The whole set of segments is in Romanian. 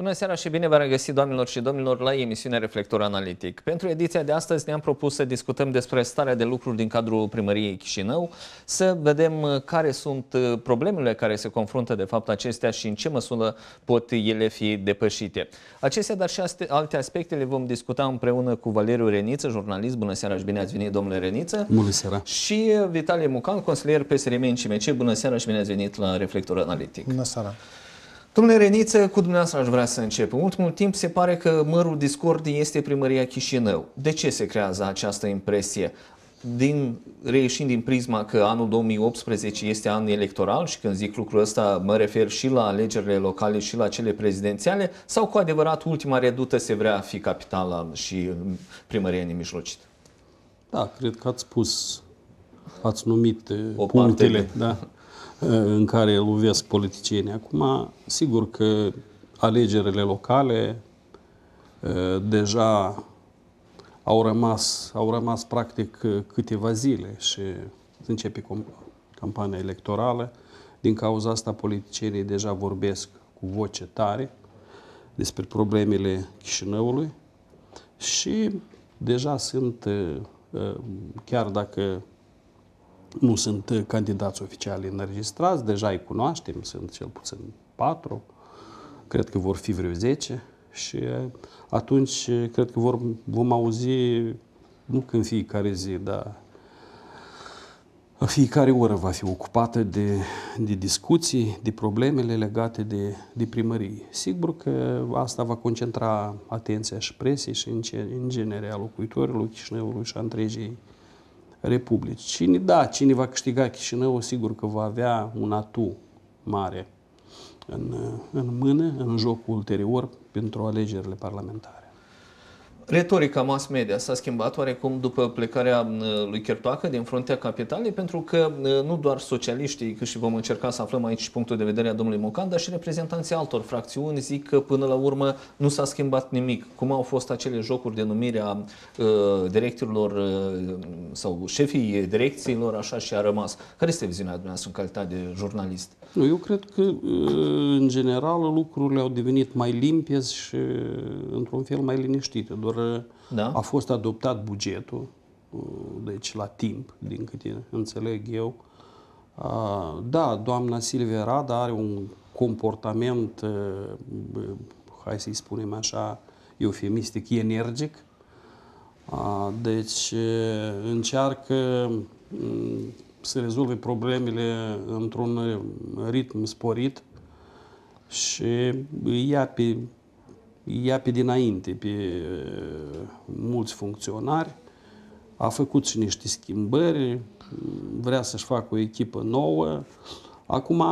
Bună seara și bine v-am regăsit, doamnelor și domnilor, la emisiunea Reflector Analitic. Pentru ediția de astăzi ne-am propus să discutăm despre starea de lucruri din cadrul primăriei Chișinău, să vedem uh, care sunt uh, problemele care se confruntă de fapt acestea și în ce măsură pot ele fi depășite. Acestea, dar și alte aspecte le vom discuta împreună cu Valeriu Reniță, jurnalist. Bună seara și bine ați venit, domnule Reniță. Bună seara. Și Vitalie Mucan, consilier PSRM în CMC. Bună seara și bine ați venit la Reflector Analitic. Bună seara. Domnule Reniță, cu dumneavoastră aș vrea să încep. În ultimul timp se pare că mărul discordii este primăria Chișinău. De ce se creează această impresie? Din, reieșind din prisma că anul 2018 este an electoral și când zic lucrul ăsta mă refer și la alegerile locale și la cele prezidențiale sau cu adevărat ultima redută se vrea a fi capitala și primăria nemijlocită? Da, cred că ați spus, ați numit o punctele. Parte de... da în care lovesc politicienii. Acum, sigur că alegerile locale deja au rămas, au rămas practic câteva zile și începe campania electorală. Din cauza asta, politicienii deja vorbesc cu voce tare despre problemele Chișinăului și deja sunt, chiar dacă nu sunt candidați oficiali înregistrați, deja îi cunoaștem, sunt cel puțin patru, cred că vor fi vreo 10 și atunci cred că vor, vom auzi, nu când fiecare zi, dar fiecare oră va fi ocupată de, de discuții, de problemele legate de, de primărie. Sigur că asta va concentra atenția și presiei și în, în genere a locuitorilor Chișinăului și a întregii republici. Cine, da, cine va câștiga Chișinău, sigur că va avea un atu mare în, în mână, în jocul ulterior, pentru alegerile parlamentare. Retorica mass media s-a schimbat oarecum după plecarea lui Chertoacă din fruntea capitalei, pentru că nu doar socialiștii, că și vom încerca să aflăm aici punctul de vedere a domnului Mocan, dar și reprezentanții altor fracțiuni zic că până la urmă nu s-a schimbat nimic. Cum au fost acele jocuri de numire a uh, directorilor uh, sau șefii direcțiilor, așa și a rămas. Care este viziunea dumneavoastră în calitate de jurnalist? Eu cred că, în general, lucrurile au devenit mai limpezi și, într-un fel, mai liniștite. Doar da. a fost adoptat bugetul, deci la timp, din câte înțeleg eu. Da, doamna Silvia Rada are un comportament, hai să-i spunem așa, eufemistic, energic. Deci încearcă să rezolve problemele într-un ritm sporit și ia pe ia pe dinainte pe uh, mulți funcționari, a făcut și niște schimbări, vrea să-și facă o echipă nouă. Acum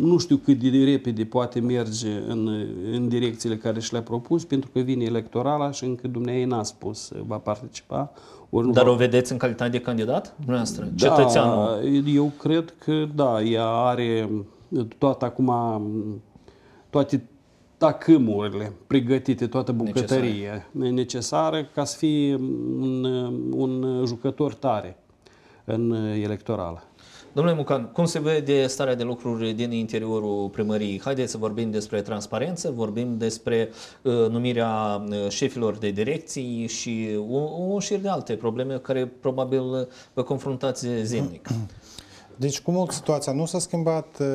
nu știu cât de repede poate merge în, în direcțiile care și le-a propus, pentru că vine electorala și încă dumneavoastră n-a spus va participa. Ori Dar va... o vedeți în calitate de candidat, dumneavoastră, da, cetățeanul? Eu cred că da, ea are toată acum toate tacâmurile pregătite, toată bucătăria necesară. necesară ca să fie un, un jucător tare în electoral. Domnule Mucan, cum se vede starea de lucruri din interiorul primăriei? Haideți să vorbim despre transparență, vorbim despre uh, numirea uh, șefilor de direcții și un, un șir de alte probleme care probabil vă confruntați zilnic. Deci, cu mult situația nu s-a schimbat, uh,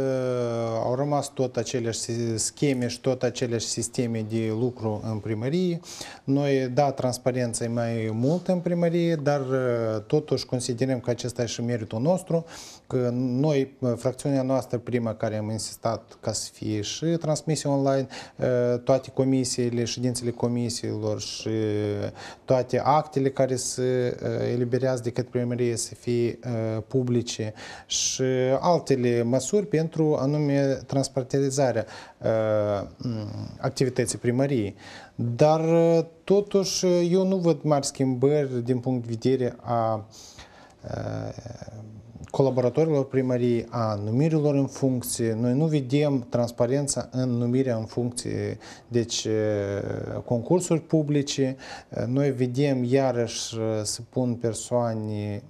au rămas tot aceleași scheme și tot aceleași sisteme de lucru în primărie. Noi, da, transparența e mai mult în primărie, dar uh, totuși considerăm că acesta e și meritul nostru, că noi, uh, fracțiunea noastră prima care am insistat ca să fie și transmisie online, toate comisiile, ședințele comisiilor și toate actele care se eliberează de către primărie să fie publice și altele măsuri pentru anume transportalizarea uh, activității primăriei. Dar uh, totuși eu nu văd mari schimbări din punct de vedere a uh, colaboratorilor primăriei, a numirilor în funcție. Noi nu vedem transparența în numirea în funcție, deci concursuri publice. Noi vedem iarăși să pun persoane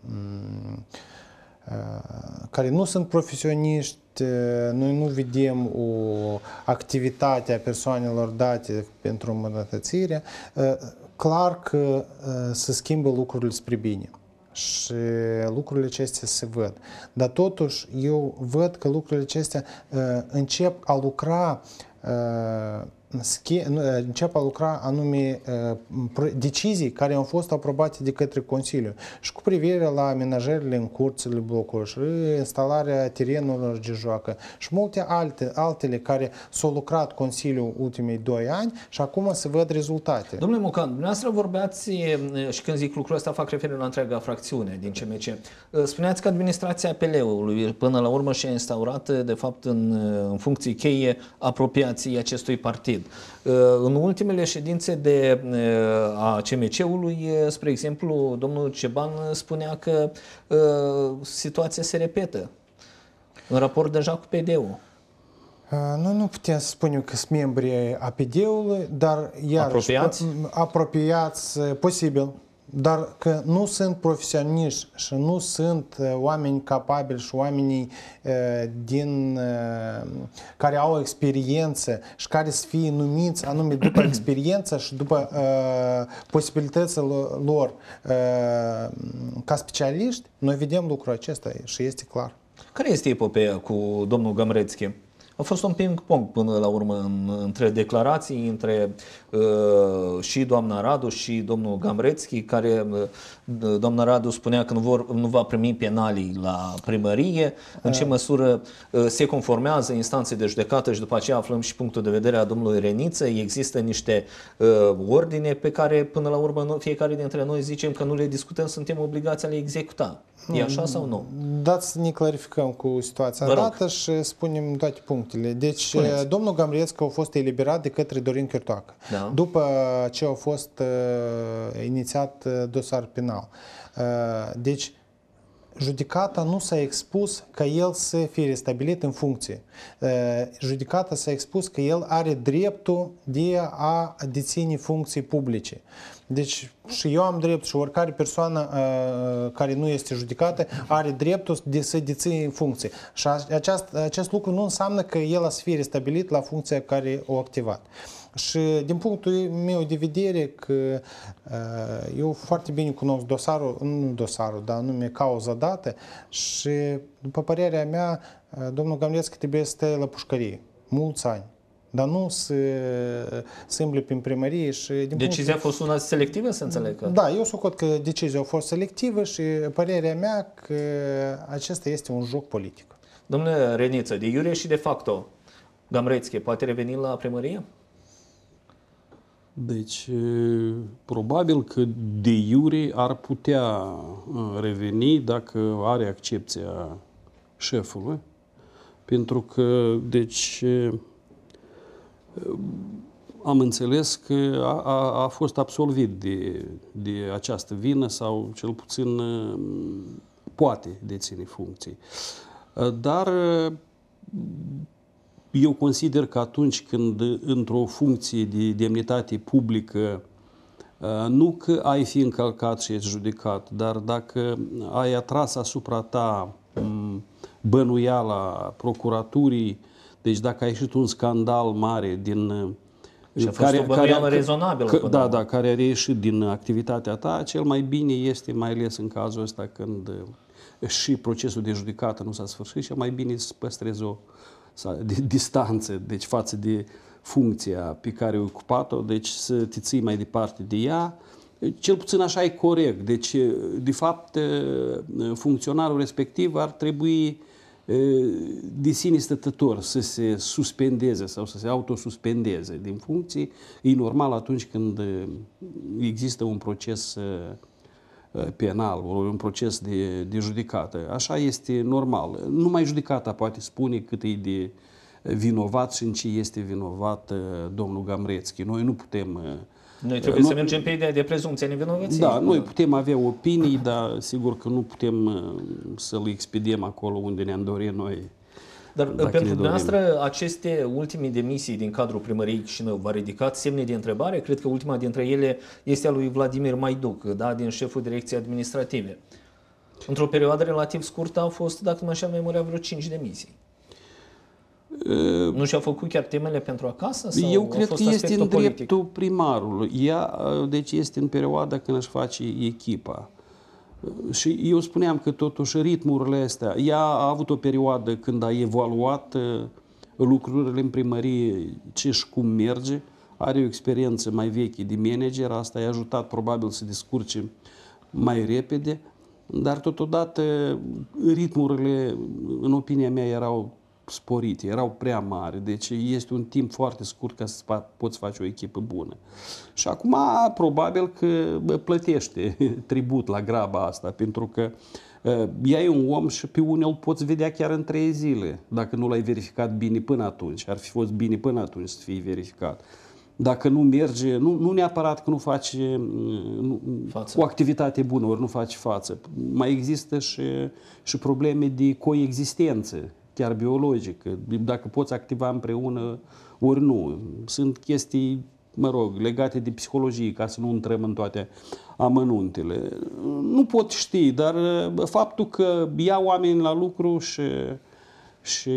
care nu sunt profesioniști, noi nu vedem o activitate a persoanelor date pentru îmbunătățire, clar că se schimbă lucrurile spre bine și lucrurile acestea se văd. Dar totuși eu văd că lucrurile acestea încep a lucra încep a lucra anume decizii care au fost aprobate de către Consiliu și cu privire la amenajările în curțile blocului și instalarea terenurilor de joacă și multe alte, altele care s-au lucrat Consiliul ultimii doi ani și acum se văd rezultate. Domnule Mocan, dumneavoastră vorbeați și când zic lucrul ăsta fac referire la întreaga fracțiune din CMC. Spuneați că administrația PL-ului până la urmă și-a instaurat de fapt în, în funcții cheie apropiații acestui partid. În ultimele ședințe de, a CMC-ului, spre exemplu, domnul Ceban spunea că situația se repetă în raport deja cu PD-ul. Noi nu putem să spunem că sunt membri a PD-ului, dar iar apropiați? apropiați, posibil, dar că nu sunt profesioniști și nu sunt oameni capabili și oamenii din, care au experiență și care să fie numiți anume după experiență și după posibilitățile lor ca specialiști, noi vedem lucrul acesta și este clar. Care este epopeea cu domnul Gamrețchi? A fost un ping-pong până la urmă în, între declarații, între uh, și doamna Radu și domnul Gamrețchi, care uh, doamna Radu spunea că nu, vor, nu va primi penalii la primărie, în ce măsură uh, se conformează instanței de judecată și după aceea aflăm și punctul de vedere a domnului Reniță. Există niște uh, ordine pe care până la urmă fiecare dintre noi zicem că nu le discutăm, suntem obligați a le executa. E așa sau nu? Dați să ne clarificăm cu situația dată și spunem toate punctele. Deci, Spuneți. domnul Gamriescu a fost eliberat de către Dorin Chirtoacă. Da. După ce a fost uh, inițiat uh, dosar penal. Uh, deci, judecata nu s-a expus ca el să fie restabilit în funcție. Judecata s-a expus că el are dreptul de a deține funcții publice. Deci și eu am drept și oricare persoană uh, care nu este judecată are dreptul de să deține funcție. Și aceast, acest lucru nu înseamnă că el a să fie restabilit la funcția care o activat. Și din punctul meu de vedere că uh, eu foarte bine cunosc dosarul, nu dosarul, dar nume cauza dată și după părerea mea, uh, domnul Gamlescu trebuie să stea la pușcărie mulți ani dar nu să, să îmble prin primărie și... Din decizia punct... a fost una selectivă, să înțeleg? Că... Da, eu socot că decizia a fost selectivă și părerea mea că acesta este un joc politic. Domnule Reniță, de iure și de facto, Gamrețche poate reveni la primărie? Deci, probabil că de iure ar putea reveni dacă are accepția șefului, pentru că, deci, am înțeles că a, a, a fost absolvit de, de această vină sau cel puțin poate deține funcții. Dar eu consider că atunci când într-o funcție de demnitate publică nu că ai fi încălcat și ești judecat, dar dacă ai atras asupra ta bănuiala procuraturii deci dacă a ieșit un scandal mare din și a fost care, o care, rezonabilă. Că, da, da, care a reieșit din activitatea ta, cel mai bine este, mai ales în cazul ăsta, când și procesul de judecată nu s-a sfârșit, și mai bine să păstrezi o de, distanță, deci față de funcția pe care ai ocupat-o, deci să te ții mai departe de ea, cel puțin așa e corect. Deci, de fapt, funcționarul respectiv ar trebui de sine stătător să se suspendeze sau să se autosuspendeze din funcții, e normal atunci când există un proces penal, un proces de, de judecată. Așa este normal. Numai judecata poate spune cât e de vinovat și în ce este vinovat domnul Gamrețchi. Noi nu putem noi trebuie nu, să mergem pe ideea de prezumție nevinovăție. Da, noi putem avea opinii, dar sigur că nu putem uh, să-l expediem acolo unde ne-am dorit noi. Dar pentru dumneavoastră, aceste ultime demisii din cadrul primăriei Chișinău v-a ridicat semne de întrebare? Cred că ultima dintre ele este a lui Vladimir Maiduc, da, din șeful direcției administrative. Într-o perioadă relativ scurtă au fost, dacă nu mă așa memoria, vreo 5 demisii. Nu și-au făcut chiar temele pentru acasă? Sau Eu a cred fost că este aspectul în politic? dreptul primarului. Ea, deci este în perioada când își face echipa. Și eu spuneam că totuși ritmurile astea, ea a avut o perioadă când a evaluat uh, lucrurile în primărie, ce și cum merge, are o experiență mai veche de manager, asta i-a ajutat probabil să descurce mai repede, dar totodată ritmurile, în opinia mea, erau sporite, erau prea mari, deci este un timp foarte scurt ca să fa- poți face o echipă bună. Și acum probabil că bă, plătește tribut la graba asta, pentru că uh, ea e un om și pe unul îl poți vedea chiar în trei zile, dacă nu l-ai verificat bine până atunci. Ar fi fost bine până atunci să fie verificat. Dacă nu merge, nu, nu neapărat că nu face nu, Față. cu activitate bună, ori nu face față. Mai există și, și probleme de coexistență, chiar biologică. Dacă poți activa împreună, ori nu. Sunt chestii, mă rog, legate de psihologie, ca să nu intrăm în toate amănuntele. Nu pot ști, dar bă, faptul că ia oameni la lucru și și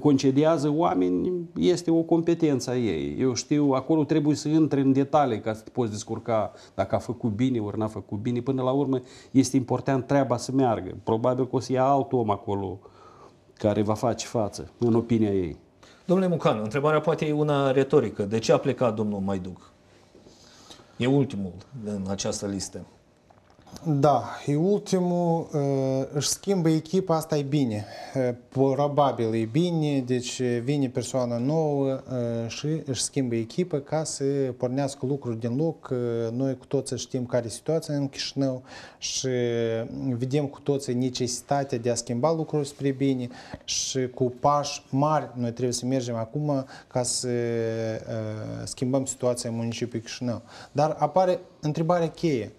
concediază oameni, este o competență a ei. Eu știu, acolo trebuie să intri în detalii ca să te poți descurca dacă a făcut bine ori n-a făcut bine. Până la urmă este important treaba să meargă. Probabil că o să ia alt om acolo care va face față, în opinia ei. Domnule Mucan, întrebarea poate e una retorică. De ce a plecat domnul Maiduc? E ultimul în această listă. Da, e ultimul, uh, își schimbă echipa, asta e bine. Uh, Probabil e bine, deci vine persoană nouă uh, și își schimbă echipa ca să pornească lucruri din loc. Uh, Noi cu toții știm care e situația în Chișinău și vedem cu toții necesitatea de a schimba lucruri spre bine și cu pași mari noi trebuie să mergem acum ca să uh, schimbăm situația în municipiul Chișinău. Dar apare întrebarea cheie.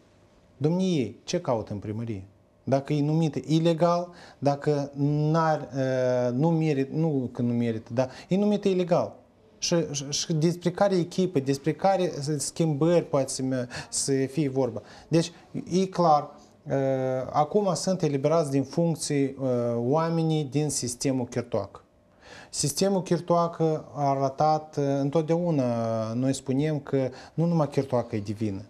Domniei, ce caută în primărie? Dacă e numită ilegal, dacă n-ar, uh, nu merită, nu că nu merită, dar e numită ilegal. Și, și, și despre care echipă, despre care schimbări poate să, me- să fie vorba. Deci, e clar, uh, acum sunt eliberați din funcții uh, oamenii din sistemul Chirtoac. Sistemul Chirtoacă a arătat uh, întotdeauna, noi spunem că nu numai Chirtoacă e divină,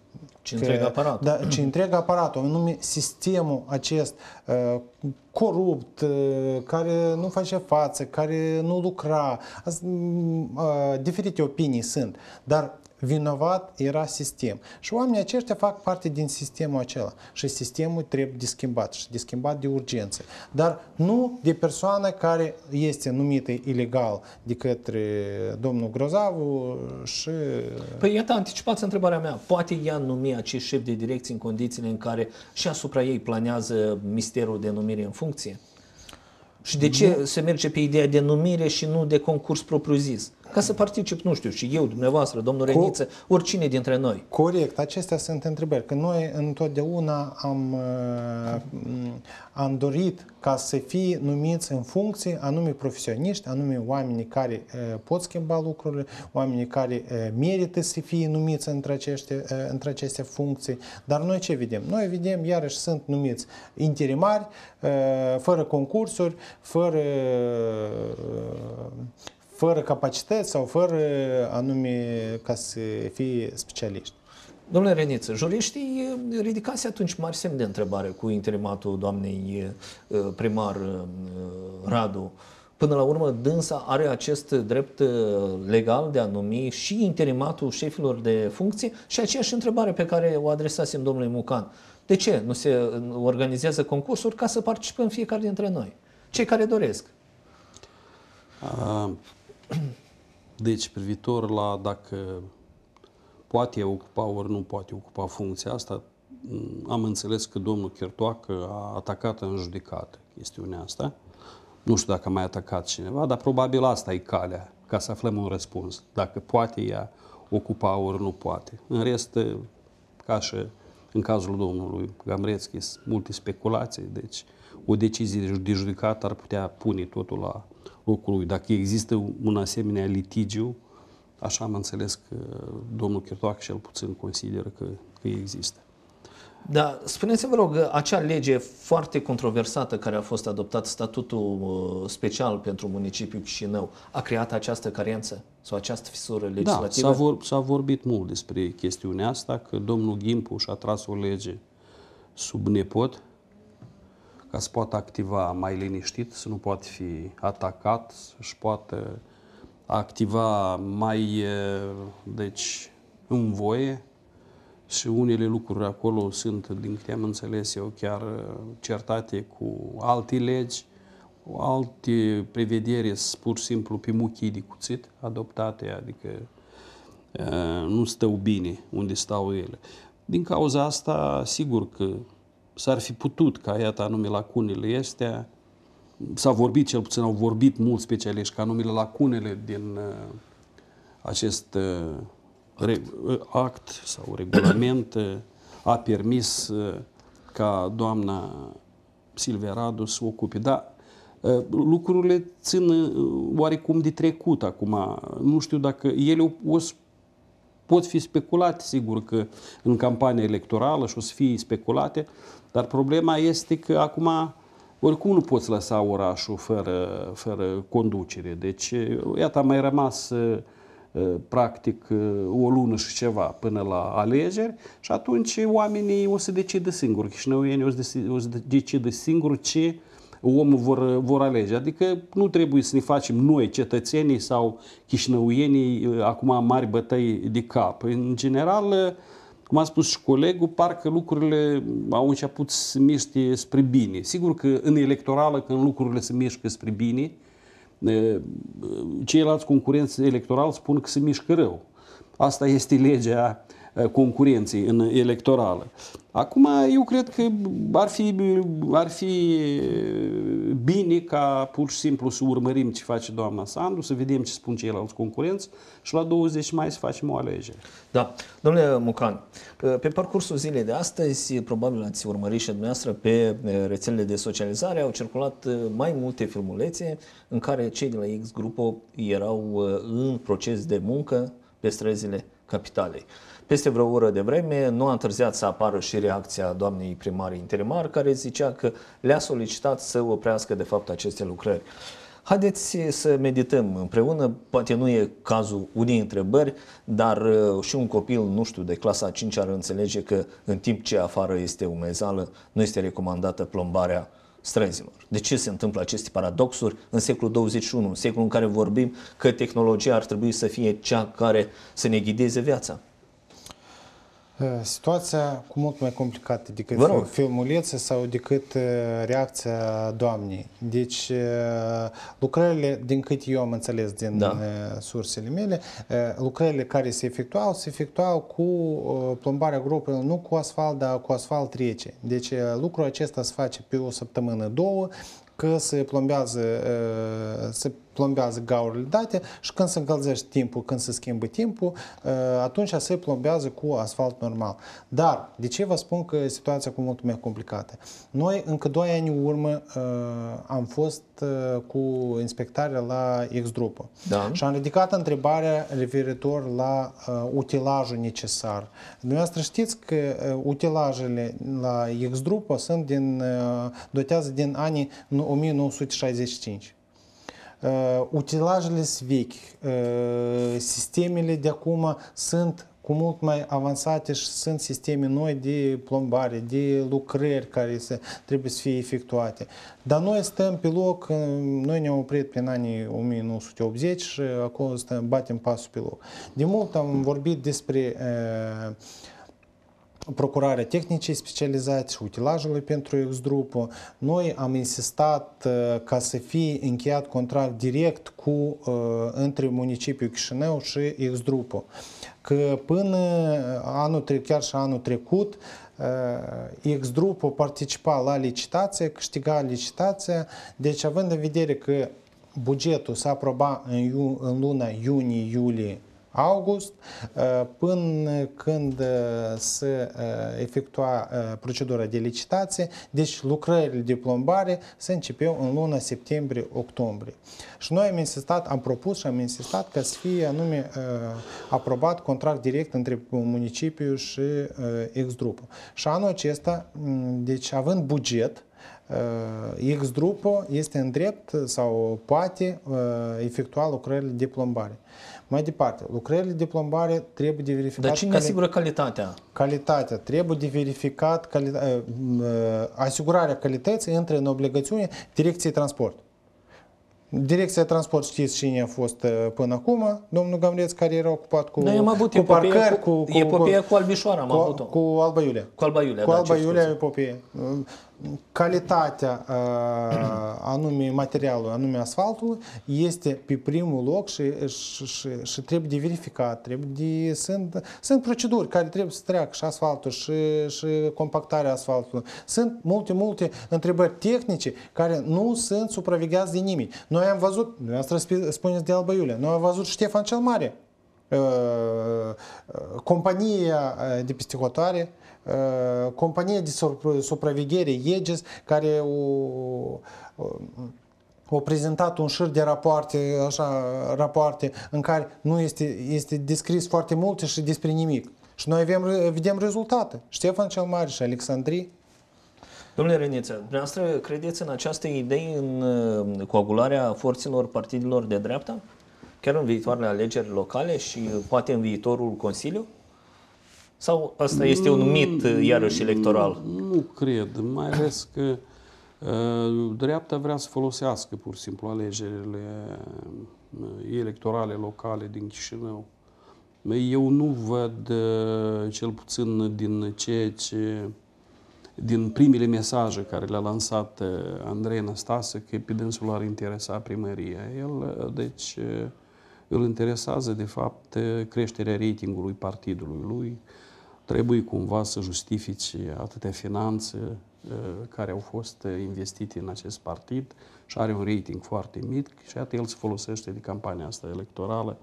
Ci întreg aparatul. Da, ci întreg aparatul, anume sistemul acest uh, corupt, uh, care nu face față, care nu lucra, As- m, uh, diferite opinii sunt, dar vinovat era sistem. Și oamenii aceștia fac parte din sistemul acela și sistemul trebuie de schimbat și de schimbat de urgență. Dar nu de persoană care este numită ilegal de către domnul Grozavu și Păi iată, anticipați întrebarea mea. Poate ea numi acești șefi de direcții în condițiile în care și asupra ei planează misterul de numire în funcție? Și de ce se merge pe ideea de numire și nu de concurs propriu-zis? Ca să particip, nu știu, și eu, dumneavoastră, domnul Reniță, oricine dintre noi. Corect, acestea sunt întrebări. Că noi întotdeauna am, uh, am dorit ca să fie numiți în funcție anume profesioniști, anume oamenii care uh, pot schimba lucrurile, oamenii care uh, merită să fie numiți între aceste, uh, între aceste funcții. Dar noi ce vedem? Noi vedem, iarăși, sunt numiți interimari, uh, fără concursuri, fără fără capacități sau fără anume ca să fie specialiști. Domnule Reniță, juriștii eh, ridicați atunci mari semn de întrebare cu interimatul doamnei eh, primar eh, Radu. Până la urmă, dânsa are acest drept eh, legal de a numi și interimatul șefilor de funcție și aceeași întrebare pe care o adresasem domnului Mucan. De ce nu se organizează concursuri ca să participăm fiecare dintre noi? Cei care doresc. A, Deci, privitor la dacă poate ocupa ori nu poate ocupa funcția asta, m, am înțeles că domnul Chertoacă a atacat în judecată chestiunea asta. Nu știu dacă a mai atacat cineva, dar probabil asta e calea ca să aflăm un răspuns. Dacă poate ea ocupa ori nu poate. În rest, ca și în cazul domnului Gamrețchi, sunt multe speculații, deci o decizie de judecat ar putea pune totul la locul lui. Dacă există un asemenea litigiu, așa am înțeles că domnul Chirtoac cel puțin consideră că, că există. Da, spuneți-vă, rog, acea lege foarte controversată care a fost adoptat, statutul uh, special pentru municipiul Chișinău, a creat această carență sau această fisură Da, legislativă? s-a, vor, s-a vorbit mult despre chestiunea asta, că domnul Gimpu și-a tras o lege sub nepot, ca să poată activa mai liniștit, să nu poate fi atacat, să-și poată activa mai, eh, deci, în voie și unele lucruri acolo sunt, din câte am înțeles eu, chiar eh, certate cu alte legi, alte prevederi sunt pur și simplu pe muchii de cuțit adoptate, adică eh, nu stau bine unde stau ele. Din cauza asta, sigur că s-ar fi putut ca, iată, anume lacunele astea, s-a vorbit, cel puțin au vorbit mulți specialiști, ca anumele lacunele din uh, acest uh, re, uh, act sau regulament uh, a permis uh, ca doamna Silvia Radu să ocupe. Dar uh, lucrurile țin uh, oarecum de trecut acum. Nu știu dacă ele o, o să pot fi speculate, sigur că în campania electorală și o să fie speculate, dar problema este că acum oricum nu poți lăsa orașul fără, fără conducere. Deci, iată, a mai rămas practic o lună și ceva până la alegeri și atunci oamenii o să decidă singuri, chișinăuienii o să, o să decidă singuri ce omul vor, vor alege. Adică nu trebuie să ne facem noi, cetățenii sau chișinăuienii, acum mari bătăi de cap. În general, cum a spus și colegul, parcă lucrurile au început să se miște spre bine. Sigur că în electorală, când lucrurile se mișcă spre bine, ceilalți concurenți electorali spun că se mișcă rău. Asta este legea concurenței în electorală. Acum, eu cred că ar fi, ar fi bine ca pur și simplu să urmărim ce face doamna Sandu, să vedem ce spun ceilalți concurenți și la 20 mai să facem o alegere. Da. Domnule Mucan, pe parcursul zilei de astăzi, probabil ați urmărit și dumneavoastră pe rețelele de socializare, au circulat mai multe filmulețe în care cei de la X Grupo erau în proces de muncă pe străzile capitalei. Peste vreo oră de vreme, nu a întârziat să apară și reacția doamnei primari interimar, care zicea că le-a solicitat să oprească de fapt aceste lucrări. Haideți să medităm împreună, poate nu e cazul unei întrebări, dar și un copil, nu știu, de clasa 5 ar înțelege că în timp ce afară este umezală, nu este recomandată plombarea străzilor. De ce se întâmplă aceste paradoxuri în secolul 21, în secolul în care vorbim că tehnologia ar trebui să fie cea care să ne ghideze viața? Situația cu mult mai complicată decât filmulețe sau decât reacția doamnei. Deci lucrările, din cât eu am înțeles din da. sursele mele, lucrările care se efectuau, se efectuau cu plombarea grupului, nu cu asfalt, dar cu asfalt rece. Deci lucrul acesta se face pe o săptămână, două, că se plombează, se plombează gaurile date și când se încălzește timpul, când se schimbă timpul, atunci se plombează cu asfalt normal. Dar, de ce vă spun că situația cu mult mai complicată? Noi, încă 2 ani în urmă, am fost cu inspectarea la X-Grupă da. și am ridicat întrebarea referitor la utilajul necesar. Dumneavoastră știți că utilajele la X-Grupă sunt din, dotează din anii 1965. Uh, utilajele sunt vechi, uh, sistemele de acum sunt cu mult mai avansate și sunt sisteme noi de plombare, de lucrări care se, trebuie să fie efectuate. Dar noi stăm pe loc, noi ne-am oprit prin anii 1980 și acolo stăm, batem pasul pe loc. De mult am vorbit despre uh, procurarea tehnicii specializate și utilajului pentru X-Drupo. Noi am insistat uh, ca să fie încheiat contract direct cu uh, între municipiul Chișinău și X-Drupo. Că până anul trecut, chiar și anul trecut, uh, X-Drupo participa la licitație, câștiga licitația, deci având în vedere că bugetul s-a aprobat în, în luna iunie-iulie august, până când se efectua procedura de licitație, deci lucrările de plombare se începeau în luna septembrie-octombrie. Și noi am insistat, am propus și am insistat ca să fie anume aprobat contract direct între municipiu și ex-drupă. Și anul acesta, deci având buget, X-Drupo este în drept sau poate efectua lucrările de plombare. Mai departe, lucrările de plombare trebuie de verificat... Dar cine cali... asigură calitatea? Calitatea. Trebuie de verificat cali... asigurarea calității între în obligațiune Direcției Transport. Direcția Transport știți cine a fost până acum, domnul Gamreț, care era ocupat cu, da, am avut cu parcări, cu, cu, cu, epopeea cu Albișoara, am cu, avut-o. Cu Alba Iulia. Cu Alba Iulia, Cu da, Alba Iulia epopee calitatea anume materialului, anume asfaltului, este pe primul loc și, și, și, și trebuie de verificat, trebuie de, sunt, sunt proceduri care trebuie să treacă și asfaltul și, și compactarea asfaltului. Sunt multe, multe întrebări tehnice care nu sunt supravegheați de nimeni. Noi am văzut, dumneavoastră spuneți de Alba Iulia, noi am văzut Ștefan cel Mare, compania de peste hotare, compania de supraveghere IEGES care o, o prezentat un șir de rapoarte, așa, rapoarte în care nu este, este descris foarte multe și despre nimic. Și noi avem, vedem rezultate. Ștefan cel Mare și Alexandrii. Domnule Reniță, dumneavoastră credeți în această idee în coagularea forțelor partidelor de dreapta? Chiar în viitoarele alegeri locale și poate în viitorul Consiliu? Sau asta este un mit, mm, iarăși, electoral? Nu cred, mai ales că uh, dreapta vrea să folosească pur și simplu alegerile uh, electorale locale din Chișinău. Eu nu văd, uh, cel puțin din ceea ce din primele mesaje care le-a lansat Andrei Năstase, că pe dânsul ar interesa primăria. El, deci, îl interesează, de fapt, creșterea ratingului partidului lui, trebuie cumva să justifice atâtea finanțe uh, care au fost uh, investite în acest partid și are un rating foarte mic și atât el se folosește de campania asta electorală.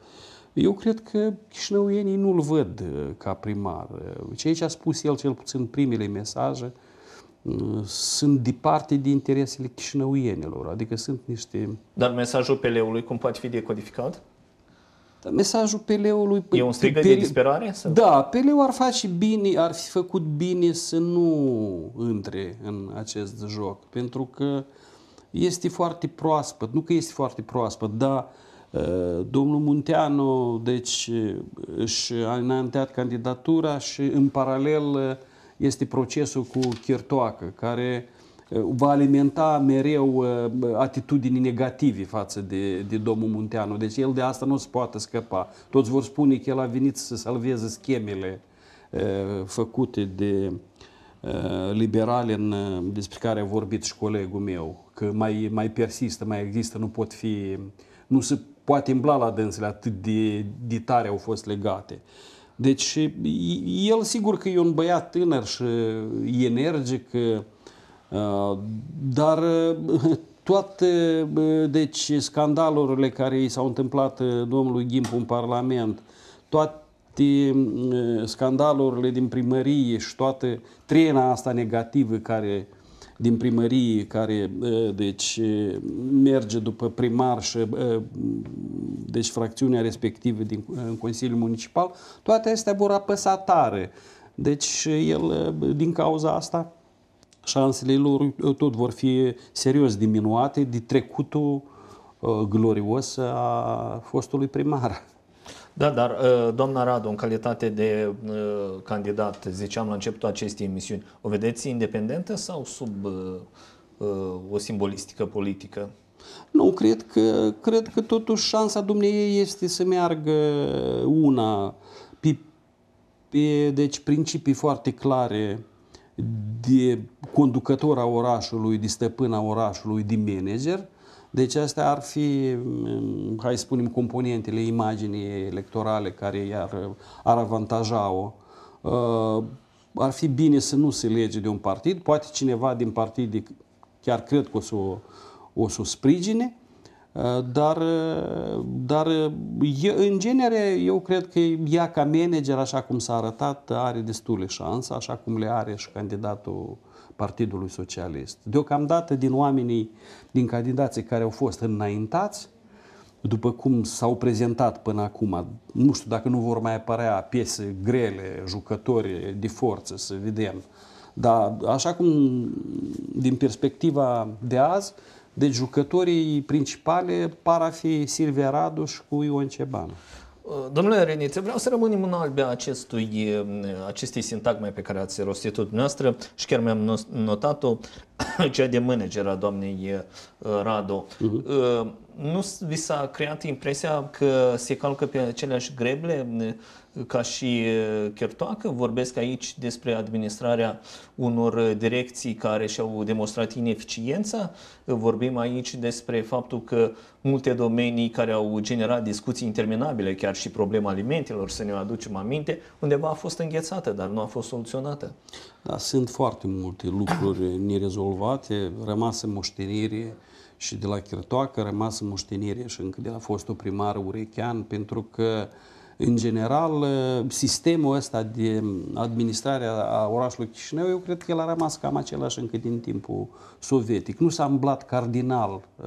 Eu cred că chișinăuienii nu-l văd uh, ca primar. Ceea ce a spus el, cel puțin primele mesaje, sunt departe de interesele chișinăuienilor, adică sunt niște... Dar mesajul PL-ului cum poate fi decodificat? Mesajul PL-ului... E un strigă de disperare? Sau? Da, PL-ul ar face bine, ar fi făcut bine să nu intre în acest joc, pentru că este foarte proaspăt, nu că este foarte proaspăt, dar uh, domnul Munteanu, deci, își a înainteat candidatura și în paralel uh, este procesul cu Chirtoacă, care va alimenta mereu uh, atitudini negative față de, de domnul Munteanu. Deci el de asta nu se poate scăpa. Toți vor spune că el a venit să salveze schemele uh, făcute de uh, liberale în, despre care a vorbit și colegul meu, că mai, mai persistă, mai există, nu pot fi, nu se poate îmbla la dânsele atât de, de tare au fost legate. Deci el sigur că e un băiat tânăr și energic, Uh, dar uh, toate deci, scandalurile care i s-au întâmplat uh, domnului Gimpu în Parlament, toate scandalurile din primărie și toată trena asta negativă care din primărie care deci merge după primar și deci fracțiunea respectivă din în Consiliul Municipal, toate astea vor apăsa tare. Deci el din cauza asta șansele lor tot vor fi serios diminuate de trecutul uh, glorios a fostului primar. Da, dar uh, doamna Radu, în calitate de uh, candidat, ziceam la începutul acestei emisiuni, o vedeți independentă sau sub o simbolistică politică? Nu, cred că, cred că totuși șansa dumneiei este să meargă una pe, pe deci, principii foarte clare de conducător a orașului, de stăpân a orașului, de manager. Deci astea ar fi, mm, hai să spunem, componentele imaginii electorale care iar ar avantaja-o. Uh, ar fi bine să nu se lege de un partid, poate cineva din partid chiar cred că o să o, o, să o sprijine, Dar, dar în genere, eu cred că ea ca manager, așa cum s-a arătat, are destule șanse, așa cum le are și candidatul Partidului Socialist. Deocamdată din oamenii, din candidații care au fost înaintați, după cum s-au prezentat până acum, nu știu dacă nu vor mai apărea piese grele, jucători de forță, să vedem. Dar așa cum din perspectiva de azi, deci jucătorii principale par a fi Silvia Radu și cu Ion Ceban. Domnule Renițe, vreau să rămânem în albea acestui, acestei sintagme pe care ați rostit-o dumneavoastră și chiar mi-am notat-o, cea de manager a doamnei Radu. Uh-huh. Nu vi s-a creat impresia că se calcă pe aceleași greble ca și Chertoacă. Vorbesc aici despre administrarea unor direcții care și-au demonstrat ineficiența. Vorbim aici despre faptul că multe domenii care au generat discuții interminabile, chiar și problema alimentelor, să ne aducem aminte, undeva a fost înghețată, dar nu a fost soluționată. Da, sunt foarte multe lucruri nerezolvate, rămase moștenire și de la Chertoacă, rămasă moștenire și încă de la fostul primar Urechean, pentru că în general, sistemul ăsta de administrare a orașului Chișinău, eu cred că el a rămas cam același încă din timpul sovietic. Nu s-a îmblat cardinal uh,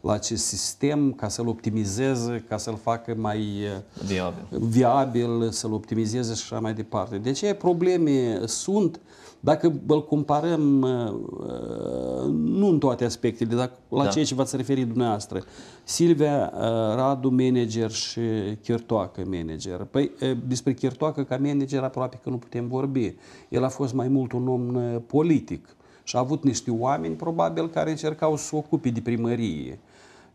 la acest sistem ca să-l optimizeze, ca să-l facă mai uh, viabil, viabil să-l optimizeze și așa mai departe. De ce probleme sunt? Dacă îl comparăm, uh, uh, nu în toate aspectele, dar la da. ceea ce v-ați referit dumneavoastră, Silvia uh, Radu manager și Chertoacă manager. Păi despre Chertoacă ca manager aproape că nu putem vorbi. El a fost mai mult un om politic și a avut niște oameni probabil care încercau să ocupe de primărie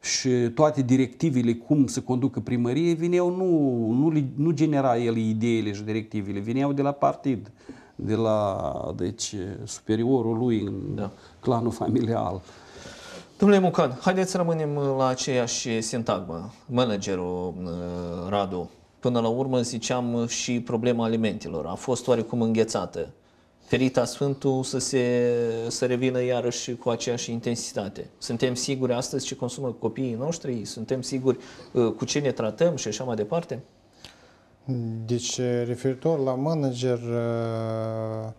și toate directivele cum să conducă primărie vineau, nu, nu, nu genera el ideile și directivele, vineau de la partid de la deci, superiorul lui în da. clanul familial. Domnule Mucan, haideți să rămânem la aceeași sintagmă. Managerul uh, Radu, până la urmă ziceam și problema alimentelor. A fost oarecum înghețată. Ferita Sfântul să, se, să revină iarăși cu aceeași intensitate. Suntem siguri astăzi ce consumă copiii noștri? Suntem siguri uh, cu ce ne tratăm și așa mai departe? Deci, referitor la manager, uh,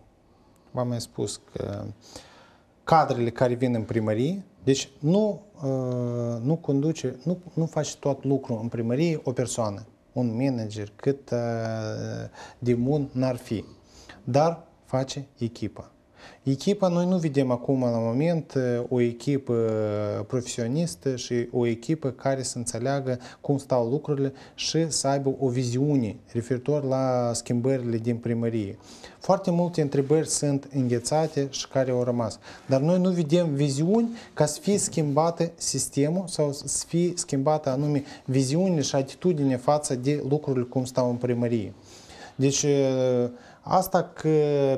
v-am mai spus că cadrele care vin în primărie, deci nu, uh, nu conduce, nu, nu face tot lucrul în primărie o persoană, un manager, cât uh, de bun n-ar fi, dar face echipa. Echipa, noi nu vedem acum la moment o echipă profesionistă și o echipă care să înțeleagă cum stau lucrurile și să aibă o viziune referitor la schimbările din primărie. Foarte multe întrebări sunt înghețate și care au rămas. Dar noi nu vedem viziuni ca să fie schimbate sistemul sau să fie schimbată anume viziunile și atitudine față de lucrurile cum stau în primărie. Deci Asta că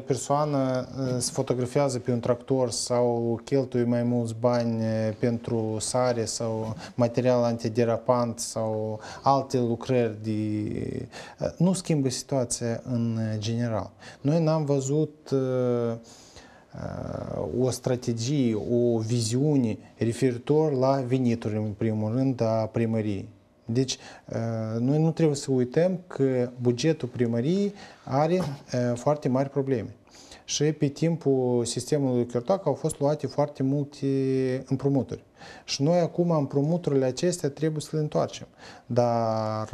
persoana uh, se fotografiază pe un tractor sau cheltuie mai mulți bani uh, pentru sare sau material antiderapant sau alte lucrări de... Uh, nu schimbă situația în general. Noi n-am văzut o strategie, o viziune referitor la venituri, în primul rând, a primăriei. Deci, noi nu trebuie să uităm că bugetul primăriei are foarte mari probleme. Și pe timpul sistemului Chertoac au fost luate foarte multe împrumuturi. Și noi acum împrumuturile acestea trebuie să le întoarcem. Dar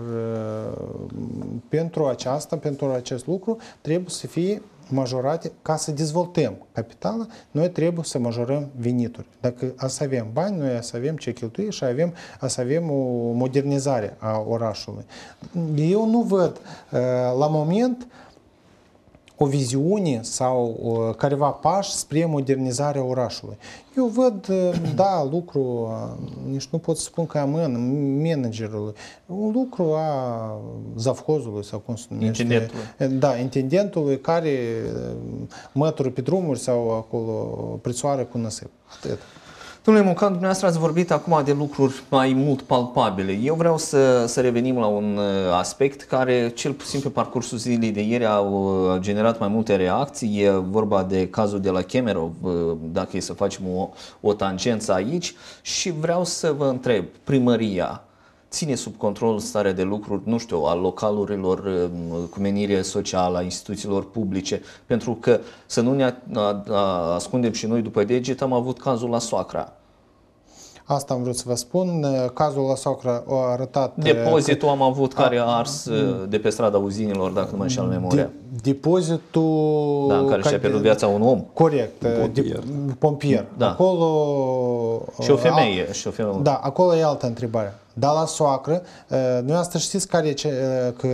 pentru aceasta, pentru acest lucru, trebuie să fie majorate, ca să dezvoltăm capitală, noi trebuie să majorăm venituri. Dacă să avem bani, noi să avem ce cheltui și avem, să avem o modernizare a orașului. Eu nu văd uh, la moment o viziune sau uh, careva pași spre modernizarea orașului. Eu văd, uh, da, lucru, uh, nici nu pot să spun că am în managerului, un lucru a zavhozului sau cum se numește. Intendentului. Da, intendentului care mătură pe drumuri sau acolo prețoară cu năsip. Atât. Domnule Mocan, dumneavoastră ați vorbit acum de lucruri mai mult palpabile. Eu vreau să, să revenim la un uh, aspect care, cel puțin pe parcursul zilei de ieri, a generat mai multe reacții. E vorba de cazul de la Kemerov, uh, dacă e să facem o, o tangență aici. Și vreau să vă întreb, primăria, ține sub control starea de lucruri, nu știu, a localurilor um, cu menire socială, a instituțiilor publice, pentru că să nu ne ascundem și noi după deget, am avut cazul la Soacra. Asta am vrut să vă spun. Cazul la Soacra a arătat... Uh, Depozitul că... am avut care a ars uh, de pe strada uzinilor, dacă nu mă înșel memoria. De, depozitul... Da, în care și-a pierdut viața un om. Corect. Pompier. De, pompier. Da. Acolo... Și o femeie. A, și o femeie. Da, acolo e altă întrebare. Dar la soacră, asta știți care e ce, că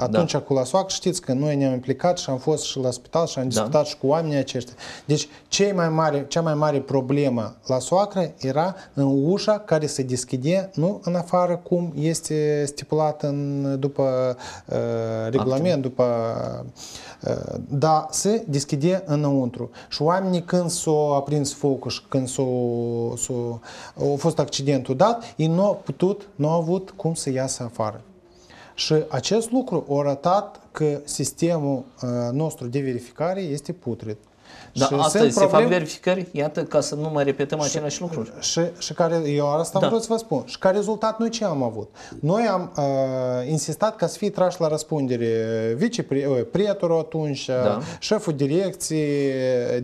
atunci da. cu la soacră știți că noi ne-am implicat și am fost și la spital și am da. discutat da. și cu oamenii aceștia. Deci cea mai mare, cea mai mare problemă la soacră era în ușa care se deschide, nu în afară cum este stipulat în, după uh, regulament, Actum. după uh, dar se deschide înăuntru. Și oamenii când s-au aprins focul și când s-a, s-a, a fost accidentul dat, ei nu au putut nu au avut cum să iasă afară. Și acest lucru a arătat că sistemul uh, nostru de verificare este putred. Da, și asta se fac verificări, iată, ca să nu mai repetăm și, aceleași lucruri. Și, și care, eu asta da. vreau să vă spun. Și ca rezultat noi ce am avut? Noi am uh, insistat ca să fie trași la răspundere viceprietorul atunci, da. șeful direcției,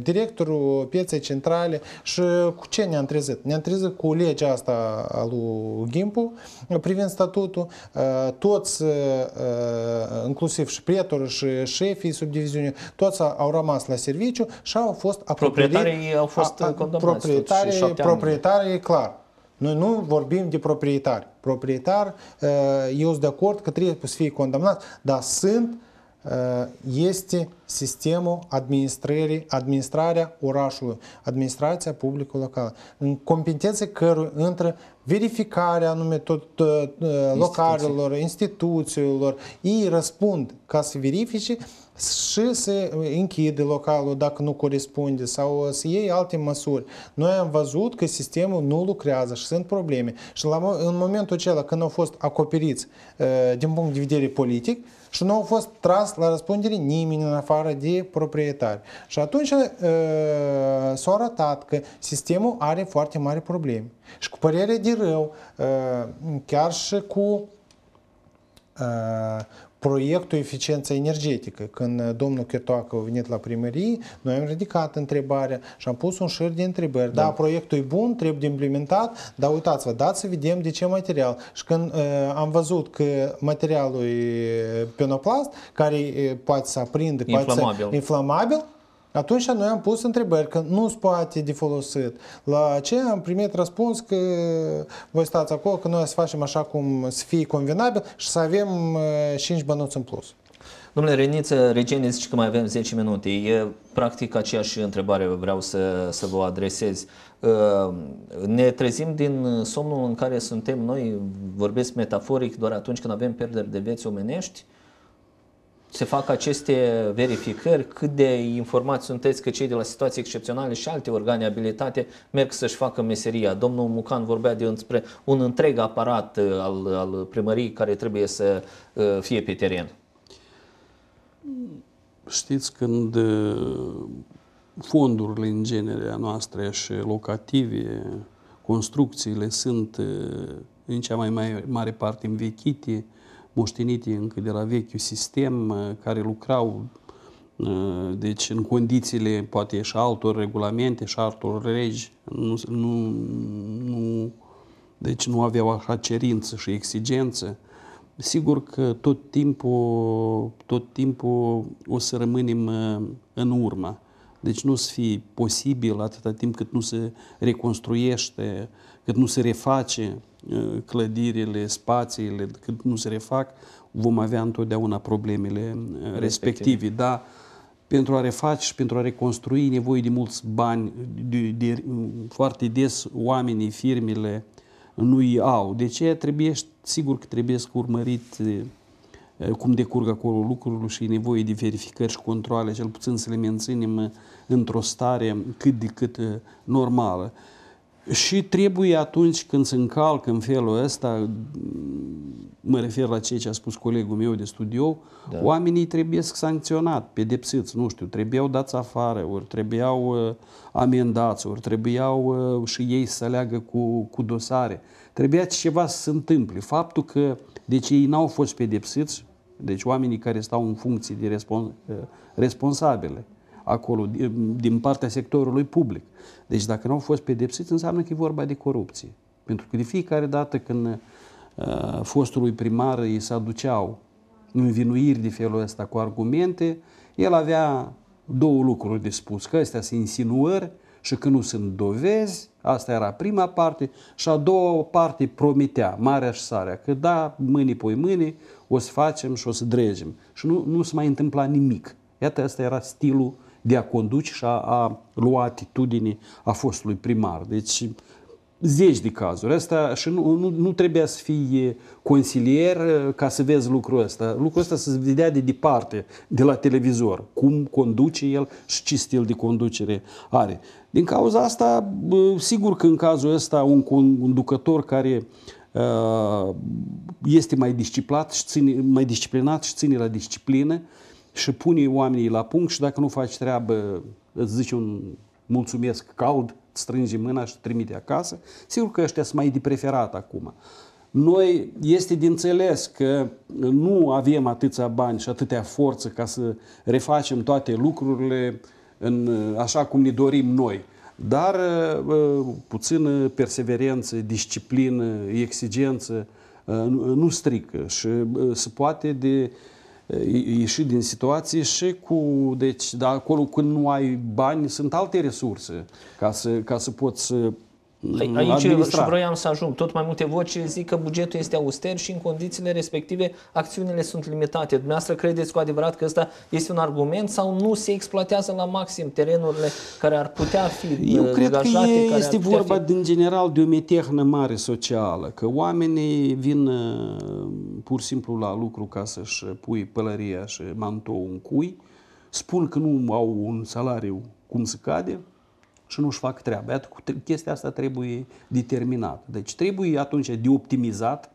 directorul pieței centrale și cu ce ne-am trezit? Ne-am trezit cu legea asta a lui Gimpu privind statutul, uh, toți, uh, inclusiv și prietorul și șefii subdiviziunii, toți au rămas la serviciu și așa au fost Proprietarii au fost a, a, condamnați. Proprietarii, proprietarii, clar. Noi nu vorbim de proprietari. Proprietar, uh, eu sunt de acord că trebuie să fie condamnat, dar sunt uh, este sistemul administrării, administrarea orașului, administrația publică locală. În competențe cărui între verificarea anume tot uh, localelor, instituțiilor, ei răspund ca să verifice și se închide localul dacă nu corespunde sau să iei alte măsuri. Noi am văzut că sistemul nu lucrează și sunt probleme. Și la, în momentul acela când au fost acoperiți din punct de vedere politic și nu au fost tras la răspundere nimeni în afară de proprietari. Și atunci s-a arătat că sistemul are foarte mari probleme. Și cu părere de rău, chiar și cu proiectul eficiență energetică. Când domnul Chetoacă a venit la primărie, noi am ridicat întrebarea și am pus un șir de întrebări. Da, da proiectul e bun, trebuie implementat, dar uitați-vă, dați să vedem de ce material. Și când uh, am văzut că materialul e penoplast, care uh, poate să aprinde, inflamabil. poate să inflamabil, atunci noi am pus întrebări că nu se poate de folosit. La aceea am primit răspuns că voi stați acolo, că noi să facem așa cum să fie convenabil și să avem 5 bănuți în plus. Domnule Reniță, Regenie zice că mai avem 10 minute. E practic aceeași întrebare vreau să, să vă adresez. Ne trezim din somnul în care suntem noi, vorbesc metaforic, doar atunci când avem pierderi de vieți omenești, se fac aceste verificări, cât de informați sunteți că cei de la situații excepționale și alte organe abilitate merg să-și facă meseria. Domnul Mucan vorbea de înspre un întreg aparat uh, al, al primăriei care trebuie să uh, fie pe teren. Știți, când uh, fondurile în genere noastre și locative, construcțiile sunt în cea mai mare parte învechite, moștenite încă de la vechiul sistem, uh, care lucrau uh, deci în condițiile poate și altor regulamente și altor regi, nu, nu, nu, deci nu aveau așa cerință și exigență. Sigur că tot timpul, tot timpul o să rămânem uh, în urmă. Deci nu o să fie posibil atâta timp cât nu se reconstruiește, cât nu se reface Uh, clădirile, spațiile, când nu se refac, vom avea întotdeauna problemele uh, respective. Da, pentru a reface și pentru a reconstrui nevoie de mulți bani, de, de, foarte des oamenii, firmele nu îi au. De ce trebuie, sigur că trebuie să urmărit uh, cum decurg acolo lucrurile și e nevoie de verificări și controle, cel puțin să le menținem într-o stare cât de cât normală. Și trebuie atunci când se încalcă în felul ăsta, mă refer la ceea ce a spus colegul meu de studio, da. oamenii trebuie sancționat, pedepsiți, nu știu, trebuiau dați afară, ori trebuiau uh, amendați, ori trebuiau uh, și ei să leagă cu, cu dosare. Trebuia ceva să se întâmple. Faptul că, deci ei n-au fost pedepsiți, deci oamenii care stau în funcții de respons, uh, responsabile, acolo, din partea sectorului public. Deci dacă nu au fost pedepsiți, înseamnă că e vorba de corupție. Pentru că de fiecare dată când uh, fostului primar îi se aduceau învinuiri de felul ăsta cu argumente, el avea două lucruri de spus, că astea sunt insinuări și că nu sunt dovezi, asta era prima parte, și a doua parte promitea, marea și sarea, că da, mâini poi mâini, o să facem și o să dregem. Și nu, nu se mai întâmpla nimic. Iată, asta era stilul de a conduce și a, a lua atitudini a fostului primar. Deci zeci de cazuri. Asta și nu, nu, nu trebuia să fii consilier uh, ca să vezi lucrul ăsta. Lucrul ăsta să se vedea de departe, de la televizor, cum conduce el și ce stil de conducere are. Din cauza asta, sigur că în cazul ăsta un conducător care uh, este mai disciplinat și ține, mai disciplinat și ține la disciplină, și pune oamenii la punct și dacă nu faci treabă, îți zice un mulțumesc cald, strânge mâna și trimite acasă. Sigur că ăștia sunt mai de preferat acum. Noi este de înțeles că nu avem atâția bani și atâtea forță ca să refacem toate lucrurile în, așa cum ne dorim noi. Dar puțină perseverență, disciplină, exigență nu strică și se poate de ieși din situație și cu, deci, de acolo când nu ai bani, sunt alte resurse ca să, ca să poți Păi, aici administra. și vroiam să ajung. Tot mai multe voci zic că bugetul este auster și în condițiile respective acțiunile sunt limitate. Dumneavoastră credeți cu adevărat că ăsta este un argument sau nu se exploatează la maxim terenurile care ar putea fi Eu cred că e, este vorba fi... din general de o metehnă mare socială, că oamenii vin uh, pur și simplu la lucru ca să-și pui pălăria și mantou în cui, spun că nu au un salariu cum se cade, și nu-și fac treaba. Iată, chestia asta trebuie determinată. Deci trebuie atunci de optimizat,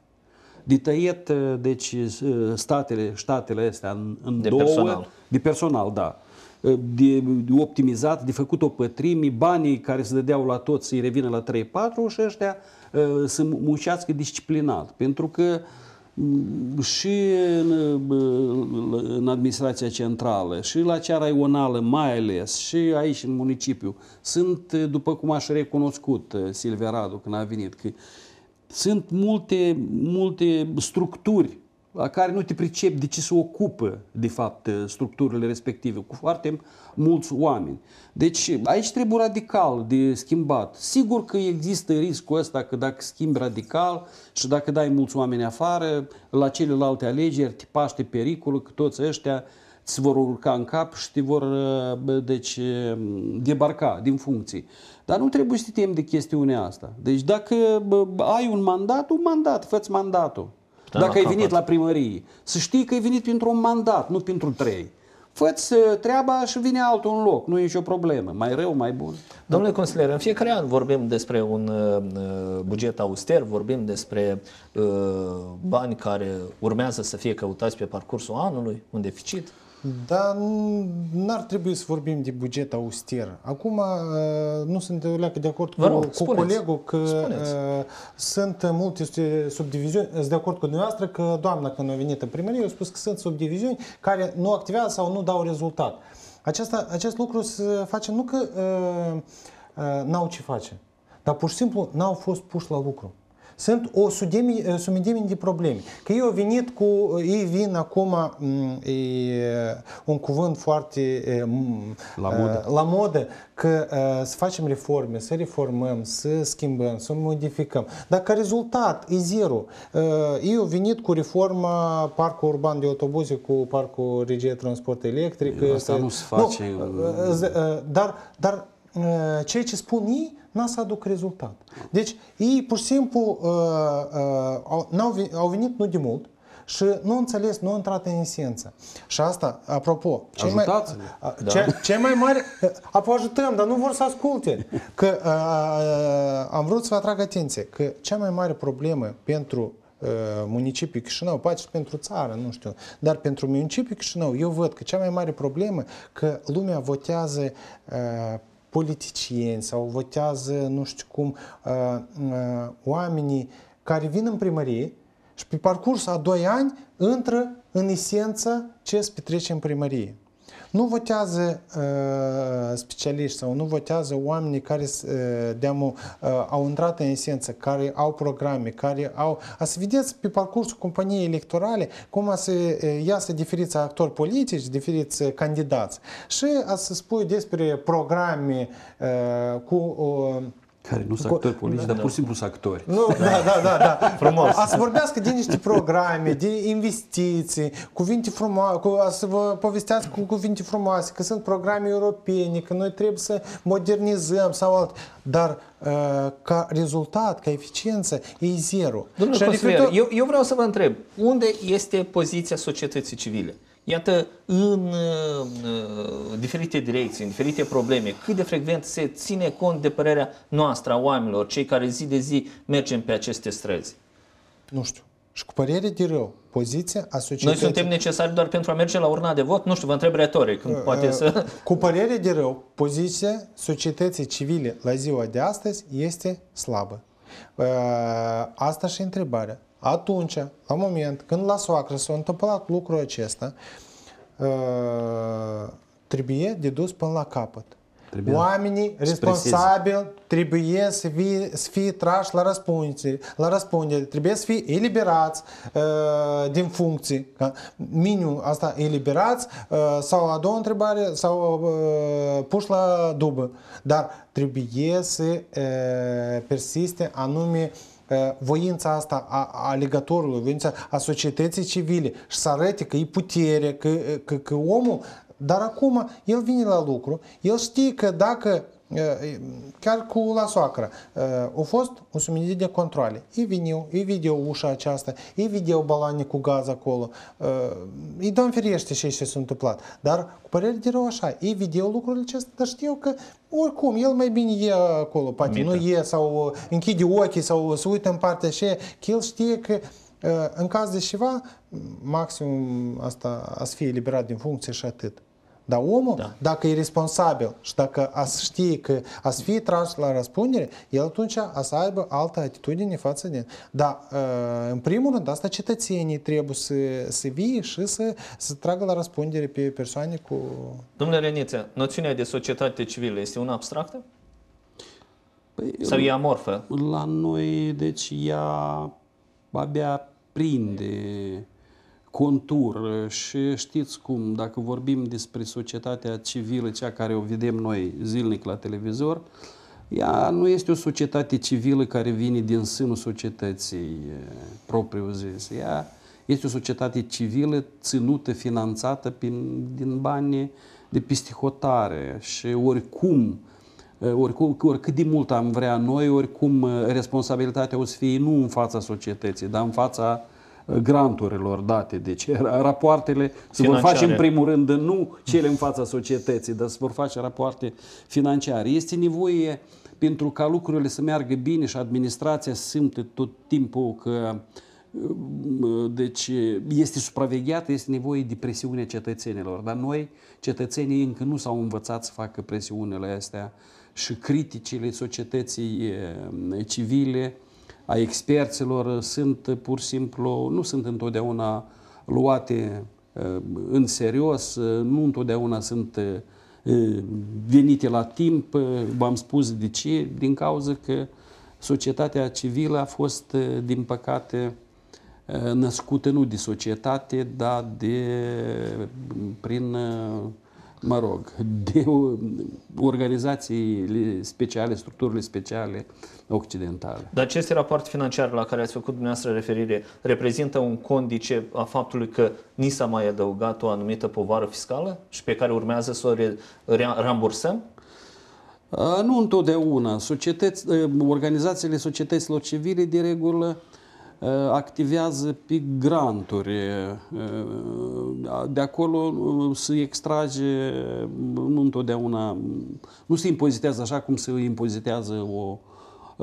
de tăiet uh, deci, uh, statele, statele astea în, în de două. Personal. De personal, da. Uh, de, de optimizat, de făcut o pătrimi, banii care se dădeau la toți să-i revină la 3-4 și ăștia să muncească disciplinat. Pentru că uh, și în, în administrația centrală, și la cea raională mai ales, și aici în municipiu, sunt, după cum aș recunoscut uh, Silvia Radu când a venit, că sunt multe, multe structuri la care nu te pricepi de ce se ocupă, de fapt, structurile respective, cu foarte mulți oameni. Deci aici trebuie radical de schimbat. Sigur că există riscul ăsta că dacă schimbi radical și dacă dai mulți oameni afară, la celelalte alegeri te paște pericolul că toți ăștia ți vor urca în cap și te vor deci, debarca din funcții. Dar nu trebuie să te temi de chestiunea asta. Deci dacă ai un mandat, un mandat, fă mandatul. Da, Dacă ai venit la primărie, să știi că ai venit pentru un mandat, nu pentru trei. Fă-ți uh, treaba și vine altul în loc, nu e nicio problemă, mai rău, mai bun. Domnule consilier, în fiecare an vorbim despre un uh, uh, buget auster, vorbim despre uh, bani care urmează să fie căutați pe parcursul anului, un deficit. Dar n-ar trebui să vorbim de buget auster. Acum uh, nu sunt de acord cu, rog, cu colegul că spuneți. Uh, sunt multe subdiviziuni. Sunt de acord cu dumneavoastră că doamna când a venit în primărie a spus că sunt subdiviziuni care nu activează sau nu dau rezultat. Aceasta, acest lucru se face nu că uh, uh, n-au ce face, dar pur și simplu n-au fost puși la lucru. Sunt o sumedenie de probleme. Că ei au venit cu, ei vin acum e, un cuvânt foarte e, la, modă. la modă, că e, să facem reforme, să reformăm, să schimbăm, să modificăm. Dar ca rezultat e zero. Ei au venit cu reforma parcul urban de autobuze cu parcul regie transport electric. Asta nu se face. Nu, dar, dar ceea ce spun ei n-a să aduc rezultat. Deci ei pur și simplu uh, uh, au, au venit nu de mult, și nu înțeles, nu a intrat în esență. Și asta, apropo, cei mai, Ajutați-le. a- ce, cei mai mari, apoi ajutăm, dar nu vor să asculte. Că a, a, am vrut să vă atrag atenție că cea mai mare problemă pentru uh, municipiul Chișinău, poate și pentru țară, nu știu, dar pentru municipiul Chișinău, eu văd că cea mai mare problemă că lumea votează uh, politicieni sau votează, nu știu cum, uh, uh, oamenii care vin în primărie și pe parcurs a doi ani intră în esență ce se petrece în primărie. Nu votează uh, specialiști sau nu votează oamenii care uh, de-amul, uh, au intrat în esență, care au programe, care au... A să vedeți pe parcursul companiei electorale cum a să uh, iasă diferiți actori politici, diferiți uh, candidați. Și a să spui despre programe uh, cu... Uh, Care nu sunt Cu- actori politici, dar pur și simplu sunt actori. nu, da, da, da, da. Frumos. A să vorbească de niște programe, de investiții, cuvinte frumoase, cu, a să vă povestească cu cuvinte frumoase, că sunt programe europene, că noi trebuie să modernizăm sau alt. Dar uh, ca rezultat, ca eficiență, e zero. Domnule Și consilier, referitor- eu, eu vreau să vă întreb, unde este poziția societății civile? Iată, în uh, diferite direcții, în diferite probleme, cât de frecvent se ține cont de părerea noastră a oamenilor, cei care zi de zi mergem pe aceste străzi? Nu știu. Și cu părere de rău, poziția a Noi societății... suntem necesari doar pentru a merge la urna de vot? Nu știu, vă întreb retoric, când poate să... Cu părere de rău, poziția societății civile la ziua de astăzi este slabă. Uh, Asta și întrebarea. Atunci, la moment când la soacră s-a întâmplat lucrul acesta, uh, trebuie de dus până la capăt. Trebuie Oamenii responsabili trebuie să fie, să fie trași la răspundere, la răspundere, trebuie să fie eliberați uh, din funcții, ca minim asta eliberați uh, sau a doua întrebare sau uh, puși la dubă, dar trebuie să uh, persiste anume uh, voința asta a, a alegătorului, voința a societății civile și să arate că e putere, că, că, că omul dar acum el vine la lucru, el știe că dacă chiar cu la soacră, au fost un sumedit de controle. Ei veneau, ei vedeau ușa aceasta, ei vedeau baloane cu gaz acolo. Îi dăm ferește și ce s-a întâmplat. Dar cu părere de rău așa, ei vedeau lucrurile acestea, dar știau că oricum, el mai bine e acolo, poate Mită. nu e sau închide ochii sau se uită în partea aceea, că el știe că în caz de ceva, maximum asta a să fie eliberat din funcție și atât. Dar omul, Da. da. dacă e responsabil și dacă a să știe că a să fie tras la răspundere, el atunci a să aibă altă atitudine față de... Dar, în primul rând, asta cetățenii trebuie să, să vie și să, să tragă la răspundere pe persoane cu... Domnule Reniță, noțiunea de societate civilă este una abstractă? Păi, Sau e amorfă? La noi, deci, ea abia prinde contur și știți cum, dacă vorbim despre societatea civilă, cea care o vedem noi zilnic la televizor, ea nu este o societate civilă care vine din sânul societății propriu zis. Ea este o societate civilă ținută, finanțată prin, din bani de pistihotare și oricum oricum, oricât de mult am vrea noi, oricum responsabilitatea o să fie nu în fața societății, dar în fața granturilor date. Deci rapoartele se vor face în primul rând nu cele în fața societății, dar se vor face rapoarte financiare. Este nevoie pentru ca lucrurile să meargă bine și administrația simte tot timpul că deci este supravegheată, este nevoie de presiune cetățenilor. Dar noi, cetățenii, încă nu s-au învățat să facă presiunile astea și criticile societății civile, a experților sunt pur și simplu, nu sunt întotdeauna luate în serios, nu întotdeauna sunt venite la timp, v-am spus de ce, din cauza că societatea civilă a fost, din păcate, născută nu de societate, dar de, prin, mă rog, de organizațiile speciale, structurile speciale occidentale. Dar aceste rapoarte financiare la care ați făcut dumneavoastră referire reprezintă un condice a faptului că ni s-a mai adăugat o anumită povară fiscală și pe care urmează să o re- rambursăm? Nu întotdeauna. Societăți, organizațiile societăților civile, de regulă, uh, activează pe granturi. Uh, De acolo uh, se extrage, nu întotdeauna, nu se impozitează așa cum se impozitează o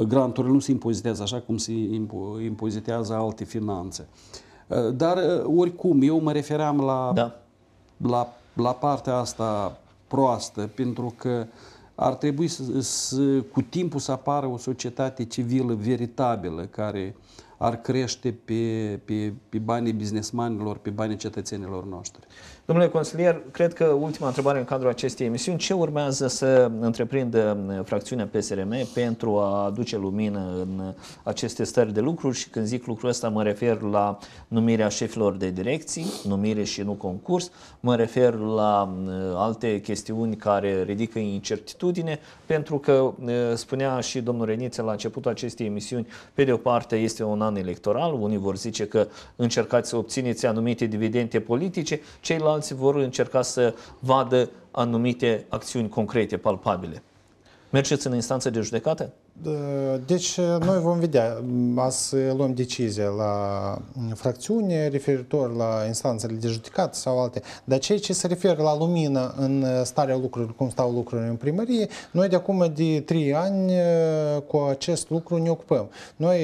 granturile nu se impozitează așa cum se impo- impozitează alte finanțe. Uh, Dar uh, oricum, eu mă refeream la Da. la, la partea asta proastă, pentru că ar trebui să, să, cu timpul să apară o societate civilă veritabilă care ar crește pe, pe, pe banii businessmanilor, pe banii cetățenilor noștri. Domnule consilier, cred că ultima întrebare în cadrul acestei emisiuni, ce urmează să întreprindă fracțiunea PSRM pentru a aduce lumină în aceste stări de lucruri și când zic lucrul ăsta mă refer la numirea șefilor de direcții, numire și nu concurs, mă refer la uh, alte chestiuni care ridică incertitudine, pentru că uh, spunea și domnul Reniță la începutul acestei emisiuni, pe de o parte este un an electoral, unii vor zice că încercați să obțineți anumite dividende politice, ceilalți vor încerca să vadă anumite acțiuni concrete, palpabile. Mergeți în instanță de judecată? Deci noi vom vedea, azi luăm decizie la fracțiune referitor la instanțele de judicat sau alte, dar ceea ce se referă la lumină în starea lucrurilor, cum stau lucrurile în primărie, noi de acum de trei ani cu acest lucru ne ocupăm. Noi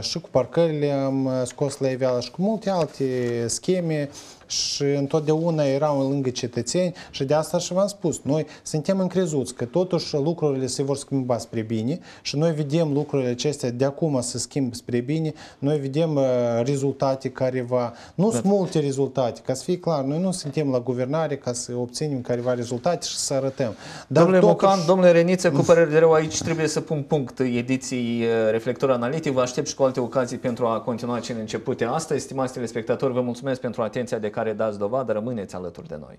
și cu parcările am scos la iveală și cu multe alte scheme și întotdeauna erau lângă cetățeni și de asta și v-am spus, noi suntem încrezuți că totuși lucrurile se vor schimba spre bine și noi vedem lucrurile acestea de acum să schimb spre bine, noi vedem uh, rezultate care va, nu sunt multe rezultate, ca să fie clar, noi nu suntem la guvernare ca să obținem careva rezultate și să arătăm. Dar domnule Mocan, domnule Reniță, cu părere de rău, aici trebuie să pun punct ediției Reflector Analitic. Vă aștept și cu alte ocazii pentru a continua cele începute astăzi. Stimați telespectatori, vă mulțumesc pentru atenția de care dați dovadă, rămâneți alături de noi.